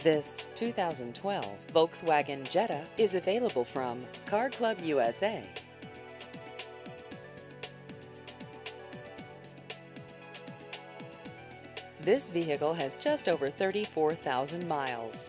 This 2012 Volkswagen Jetta is available from Car Club USA. This vehicle has just over 34,000 miles.